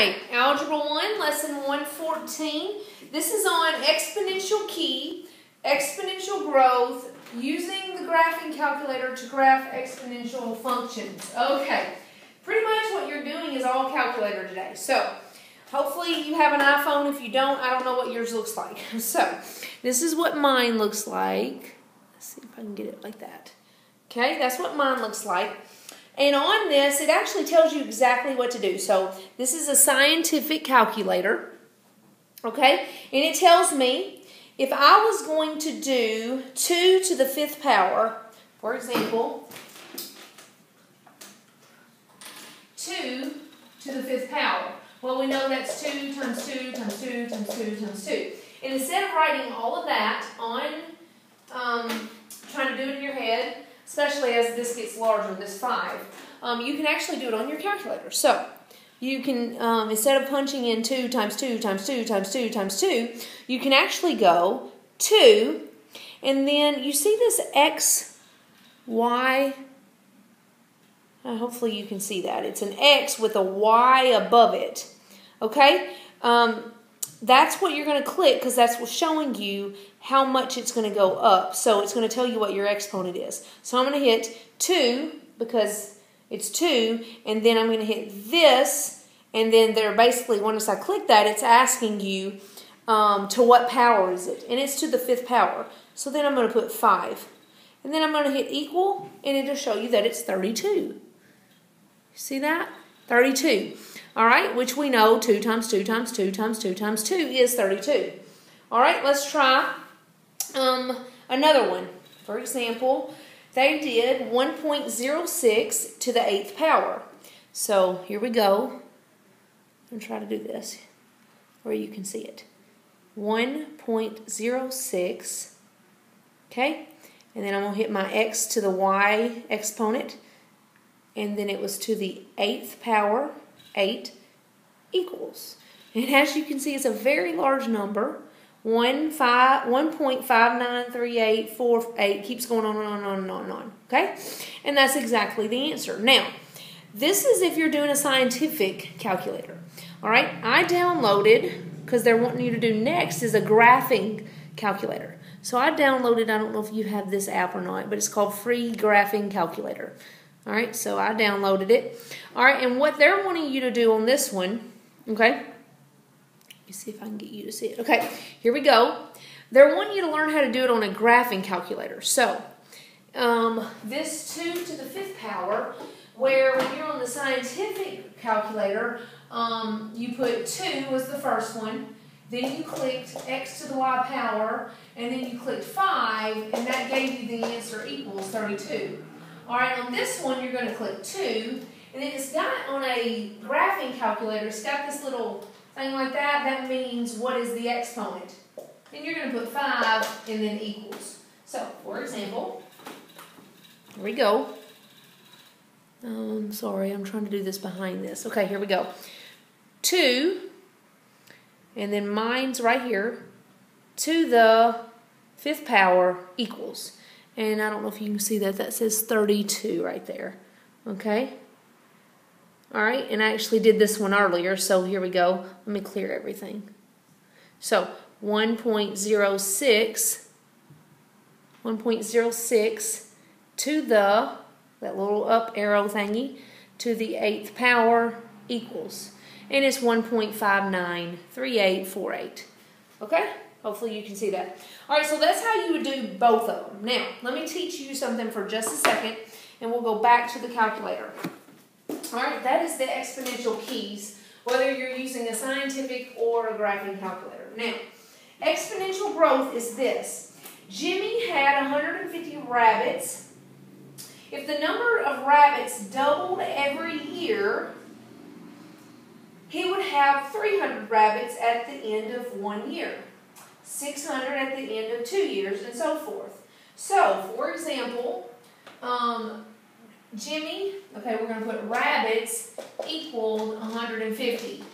Algebra 1, Lesson 114. This is on exponential key, exponential growth, using the graphing calculator to graph exponential functions. Okay, pretty much what you're doing is all calculator today. So, hopefully you have an iPhone. If you don't, I don't know what yours looks like. So, this is what mine looks like. Let's see if I can get it like that. Okay, that's what mine looks like. And on this, it actually tells you exactly what to do. So this is a scientific calculator, okay? And it tells me if I was going to do 2 to the fifth power, for example, 2 to the fifth power. Well, we know that's 2 times 2 times 2 times 2 times 2. And instead of writing all of that on, um, trying to do it in your head, especially as this gets larger, this 5, um, you can actually do it on your calculator. So, you can, um, instead of punching in 2 times 2 times 2 times 2 times 2, you can actually go 2, and then you see this x, y, uh, hopefully you can see that. It's an x with a y above it. Okay? Um, that's what you're going to click because that's what's showing you how much it's going to go up. So it's going to tell you what your exponent is. So I'm going to hit 2 because it's 2, and then I'm going to hit this, and then they're basically, once I click that, it's asking you um, to what power is it, and it's to the fifth power. So then I'm going to put 5. And then I'm going to hit equal, and it'll show you that it's 32. See that? 32. All right, which we know 2 times 2 times 2 times 2 times 2 is 32. All right, let's try um, another one. For example, they did 1.06 to the eighth power. So here we go. I'm going to try to do this where you can see it. 1.06. Okay? And then I'm going to hit my x to the y exponent. And then it was to the eighth power, 8 equals. And as you can see, it's a very large number. 1, keeps going on and on and on and on and on. Okay? And that's exactly the answer. Now, this is if you're doing a scientific calculator. All right? I downloaded, because they're wanting you to do next, is a graphing calculator. So I downloaded, I don't know if you have this app or not, but it's called Free Graphing Calculator. All right, so I downloaded it. All right, and what they're wanting you to do on this one, okay, Let me see if I can get you to see it. Okay, here we go. They're wanting you to learn how to do it on a graphing calculator. So, um, this 2 to the fifth power, where when you're on the scientific calculator, um, you put 2 was the first one, then you clicked x to the y power, and then you clicked 5, and that gave you the answer equals 32. All right, on this one, you're going to click 2, and then it's got on a graphing calculator, it's got this little thing like that, that means what is the exponent. And you're going to put 5 and then equals. So, for example, here we go. I'm sorry, I'm trying to do this behind this. Okay, here we go. 2, and then mine's right here, to the fifth power equals. And I don't know if you can see that, that says 32 right there. Okay? All right, and I actually did this one earlier, so here we go. Let me clear everything. So 1.06, 1.06 to the, that little up arrow thingy, to the eighth power equals. And it's 1.593848. Okay? Hopefully you can see that. All right, so that's how you would do both of them. Now, let me teach you something for just a second, and we'll go back to the calculator. All right, that is the exponential keys, whether you're using a scientific or a graphing calculator. Now, exponential growth is this. Jimmy had 150 rabbits. If the number of rabbits doubled every year, he would have 300 rabbits at the end of one year, 600 at the end of two years, and so forth. So, for example, um, Jimmy, okay, we're going to put rabbits equaled 150.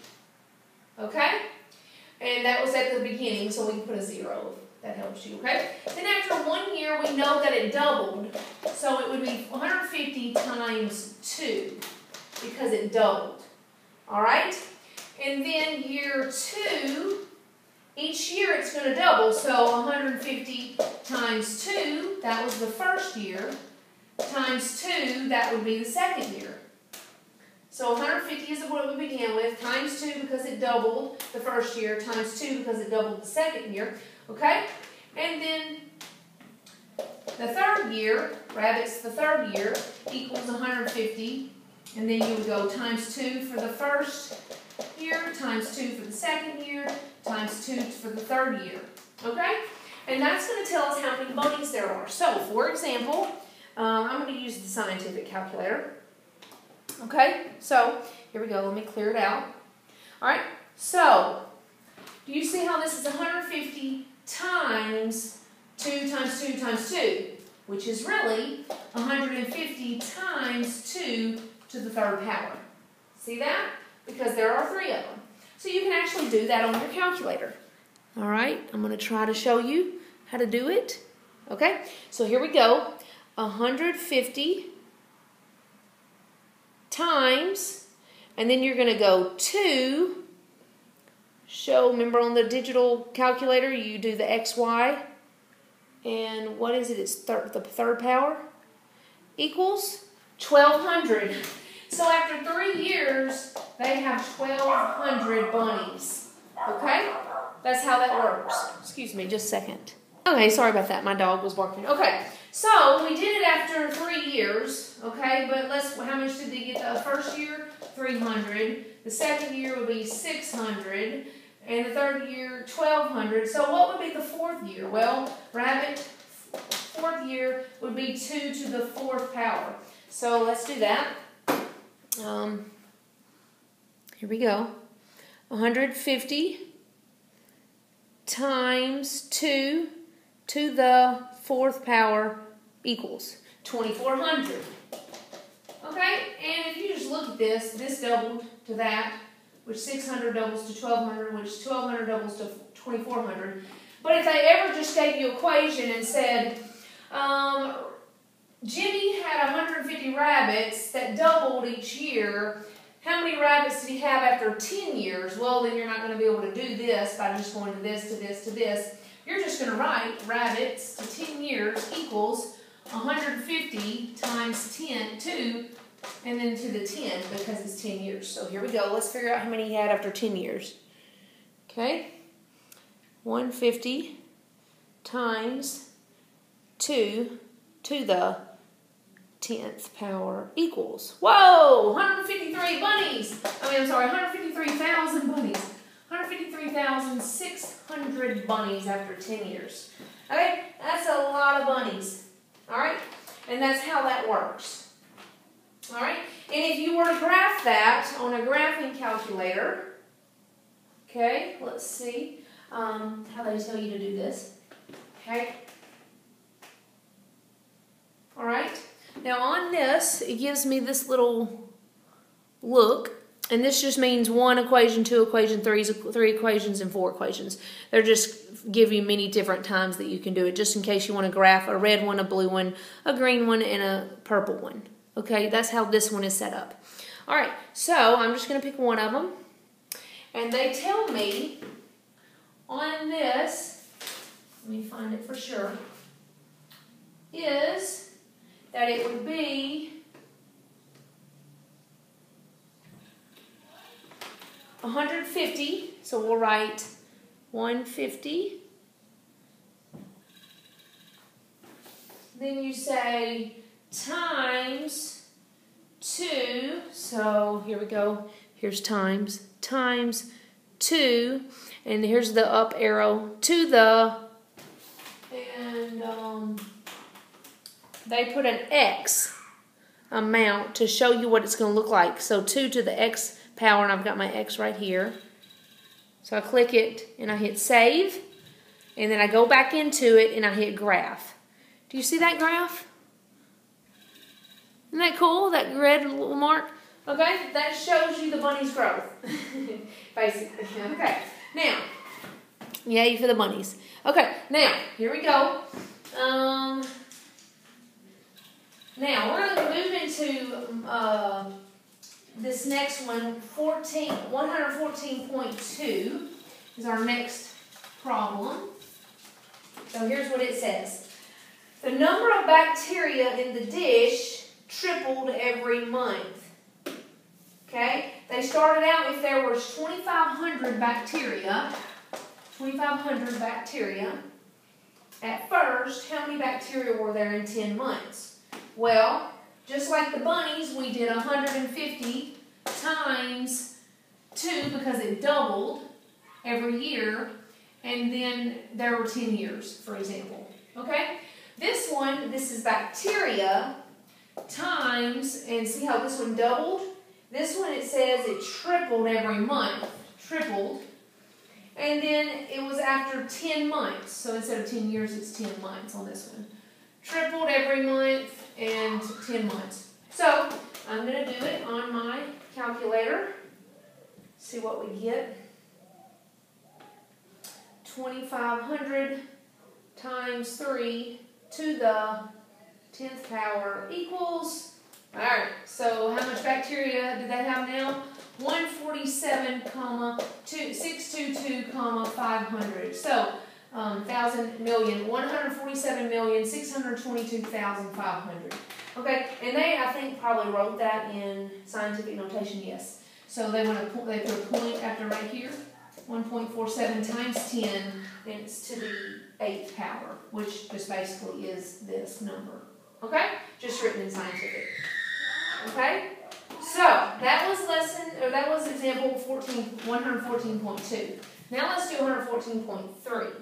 Okay? And that was at the beginning, so we can put a zero. That helps you, okay? Then after one year, we know that it doubled. So it would be 150 times 2 because it doubled. All right? And then year two, each year it's going to double. So 150 times 2, that was the first year, times 2, that would be the second year. So 150 is what we began with, times 2 because it doubled the first year, times 2 because it doubled the second year. Okay? And then the third year, rabbits, the third year, equals 150. And then you would go times 2 for the first year, times 2 for the second year, times 2 for the third year. Okay? And that's going to tell us how many bunnies there are. So, for example, um, I'm going to use the scientific calculator. Okay? So, here we go. Let me clear it out. All right? So, do you see how this is 150 times 2 times 2 times 2, which is really 150 times 2 to the third power. See that? Because there are three of them. So you can actually do that on your calculator. All right, I'm going to try to show you how to do it. Okay, so here we go. 150 times, and then you're going to go 2, show, remember on the digital calculator, you do the XY, and what is it? It's thir the third power equals 1200. So after three years, they have 1,200 bunnies. Okay? That's how that works. Excuse me, just a second. Okay, sorry about that. My dog was barking. Okay, so we did it after three years. Okay, but let's, how much did they get the first year? 300. The second year would be 600. And the third year, 1200. So what would be the fourth year? Well, rabbit, fourth year would be 2 to the fourth power. So let's do that. Um, here we go. 150 times 2 to the fourth power equals 2400. Okay, and if you just look at this, this doubled to that, which 600 doubles to 1200, which 1200 doubles to 2400. But if they ever just gave you an equation and said, um, Jimmy had 150 rabbits that doubled each year. How many rabbits did he have after 10 years? Well, then you're not going to be able to do this by just going to this, to this, to this. You're just going to write rabbits to 10 years equals 150 times 10, 2, and then to the 10 because it's 10 years. So here we go. Let's figure out how many he had after 10 years. Okay? 150 times 2 to the 10th power equals. Whoa! 153 bunnies! I mean, I'm sorry, 153,000 bunnies. 153,600 bunnies after 10 years. Okay? That's a lot of bunnies. Alright? And that's how that works. Alright? And if you were to graph that on a graphing calculator, okay, let's see um, how they tell you to do this. Okay? All right. Now on this, it gives me this little look, and this just means one equation, two equation, three, three equations, and four equations. They're just give you many different times that you can do it, just in case you want to graph a red one, a blue one, a green one, and a purple one. Okay, that's how this one is set up. All right, so I'm just going to pick one of them, and they tell me on this, let me find it for sure, is that it would be one hundred fifty. So we'll write one fifty. Then you say times two. So here we go. Here's times times two, and here's the up arrow to the and um they put an X amount to show you what it's going to look like. So 2 to the X power, and I've got my X right here. So I click it, and I hit Save, and then I go back into it, and I hit Graph. Do you see that graph? Isn't that cool, that red little mark? Okay, that shows you the bunny's growth, basically. Okay, now, yay for the bunnies. Okay, now, here we go. Um, now, we're going to move into uh, this next one, 14, 114.2 is our next problem. So here's what it says. The number of bacteria in the dish tripled every month. Okay? They started out if there was 2,500 bacteria, 2,500 bacteria. At first, how many bacteria were there in 10 months? Well, just like the bunnies, we did 150 times 2 because it doubled every year, and then there were 10 years, for example. Okay? This one, this is bacteria times, and see how this one doubled? This one, it says it tripled every month. Tripled. And then it was after 10 months. So instead of 10 years, it's 10 months on this one. Tripled every month and 10 months. So I'm going to do it on my calculator. See what we get. 2,500 times 3 to the 10th power equals, all right, so how much bacteria did that have now? 147, comma, 622, comma, 500. So, um, thousand million, 147 million, 622,500. Okay, and they, I think, probably wrote that in scientific notation, yes. So they want to they put a point after right here, 1.47 times 10, and it's to the eighth power, which just basically is this number. Okay, just written in scientific. Okay. So that was lesson, or that was example 14, 114.2. Now let's do 114.3.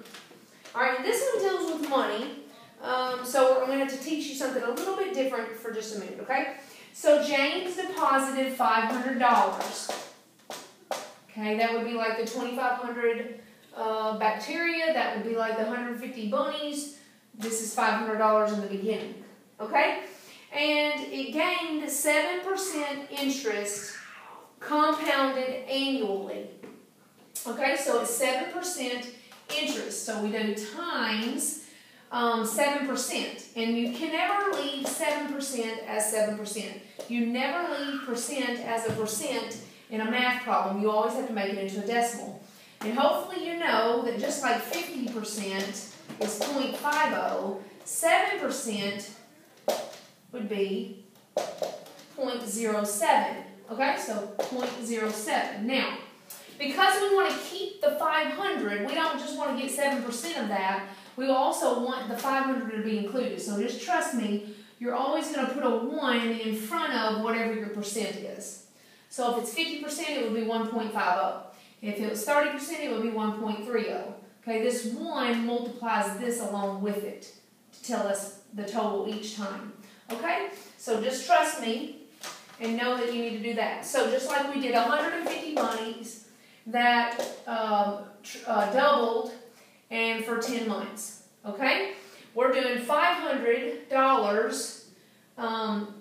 All right, this one deals with money. Um, so I'm going to have to teach you something a little bit different for just a minute, okay? So James deposited $500. Okay, that would be like the 2,500 uh, bacteria. That would be like the 150 bunnies. This is $500 in the beginning, okay? and it gained 7% interest compounded annually. Okay, so it's 7% interest. So we do times um, 7%. And you can never leave 7% as 7%. You never leave percent as a percent in a math problem. You always have to make it into a decimal. And hopefully you know that just like 50% is 0.50, 7% would be 0.07. Okay, so 0.07. Now, because we want to keep the 500, we don't just want to get 7% of that. We also want the 500 to be included. So just trust me, you're always going to put a 1 in front of whatever your percent is. So if it's 50%, it would be 1.50. If it was 30%, it would be 1.30. Okay, this 1 multiplies this along with it to tell us the total each time. Okay? So just trust me and know that you need to do that. So just like we did 150 bunnies that um, uh, doubled and for 10 months. Okay? We're doing $500 um,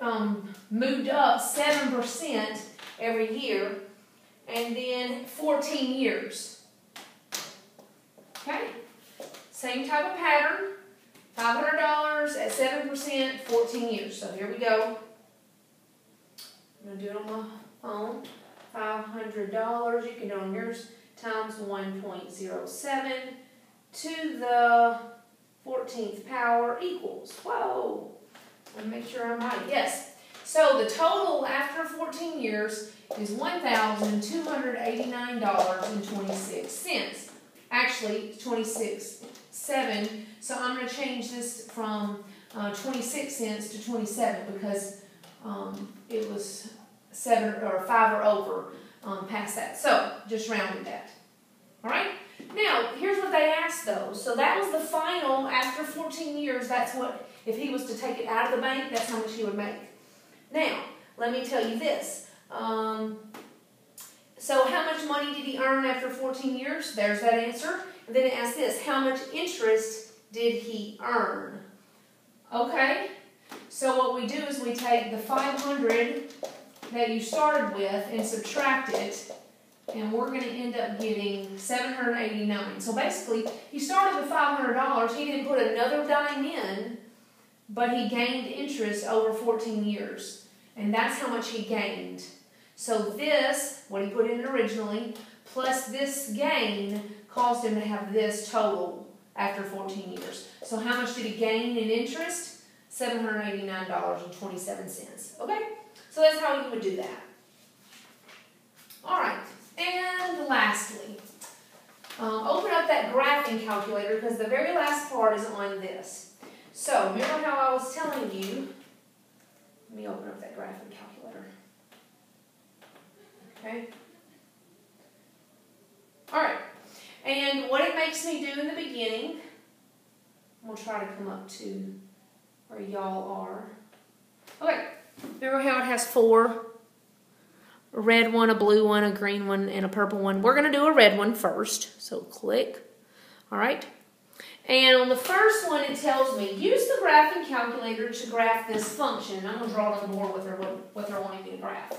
um, moved up 7% every year and then 14 years. Okay? Same type of pattern. $500 at 7%, 14 years. So here we go. I'm going to do it on my phone. $500, you can do yours, times 1.07 to the 14th power equals. Whoa. Let me make sure I'm right. Yes. So the total after 14 years is $1,289.26. Actually, 26 7. So I'm going to change this from uh, 26 cents to 27 because um, it was 7 or 5 or over um, past that. So just rounded that. All right? Now, here's what they asked though. So that was the final, after 14 years, that's what, if he was to take it out of the bank, that's how much he would make. Now, let me tell you this. Um, so how much money did he earn after 14 years? There's that answer. And then it asks this, how much interest did he earn? Okay, so what we do is we take the 500 that you started with and subtract it, and we're going to end up getting 789. So basically, he started with $500. He didn't put another dime in, but he gained interest over 14 years. And that's how much he gained. So this, what he put in originally, plus this gain caused him to have this total after 14 years. So how much did he gain in interest? $789.27. Okay? So that's how you would do that. All right. And lastly, um, open up that graphing calculator because the very last part is on this. So remember how I was telling you, let me open up that graphing calculator. Okay. All right. And what it makes me do in the beginning, we'll try to come up to where y'all are. Okay. Remember how it has four? A red one, a blue one, a green one, and a purple one. We're going to do a red one first. So click. All right. And on the first one, it tells me, use the graphing calculator to graph this function. I'm going to draw on the board what they're, what they're wanting me to graph.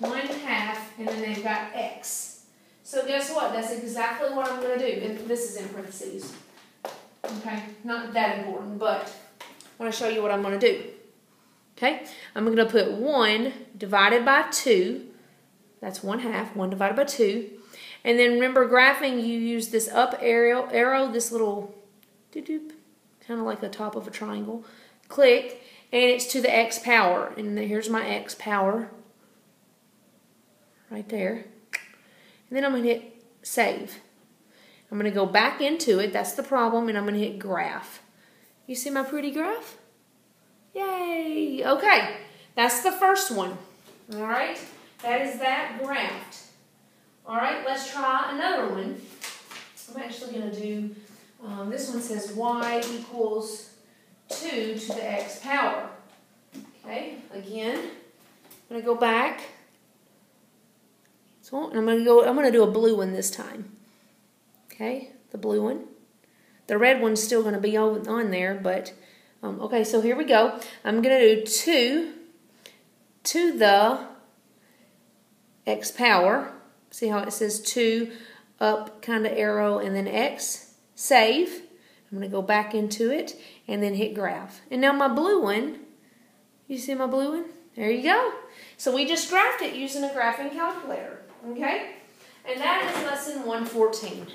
One half, and then they've got x. So guess what? That's exactly what I'm going to do. This is in parentheses. Okay, not that important, but I want to show you what I'm going to do. Okay, I'm going to put 1 divided by 2. That's 1 half, 1 divided by 2. And then remember graphing, you use this up arrow, arrow this little doop, kind of like the top of a triangle. Click, and it's to the x power. And here's my x power right there. And then I'm going to hit save. I'm going to go back into it. That's the problem. And I'm going to hit graph. You see my pretty graph? Yay! Okay, that's the first one. All right, that is that graphed. All right, let's try another one. I'm actually going to do, um, this one says y equals 2 to the x power. Okay, again, I'm going to go back. So I'm going to go, I'm going to do a blue one this time. Okay, the blue one. The red one's still going to be on there, but um, okay, so here we go. I'm going to do 2 to the x power. See how it says 2 up kind of arrow and then x. Save. I'm going to go back into it and then hit graph. And now my blue one, you see my blue one? There you go. So we just graphed it using a graphing calculator. Okay? And that is lesson 114.